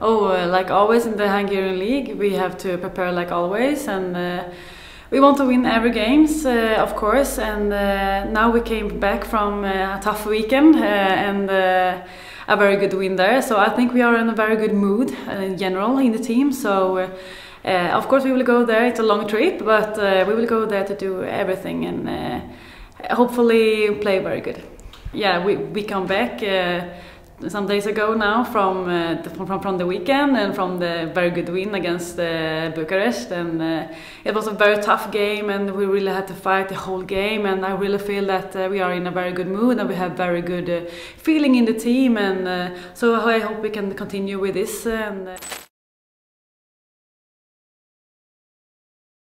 Oh, uh, like always in the Hungarian league, we have to prepare like always, and uh, we want to win every games, uh, of course. And uh, now we came back from uh, a tough weekend and a very good win there. So I think we are in a very good mood in general in the team. So. of course, we will go there. It's a long trip, but we will go there to do everything and hopefully play very good. Yeah, we, we come back some days ago now from, uh, from, from the weekend and from the very good win against uh, Bucharest and uh, it was a very tough game and we really had to fight the whole game and I really feel that uh, we are in a very good mood and we have very good uh, feeling in the team and uh, so I hope we can continue with this. And,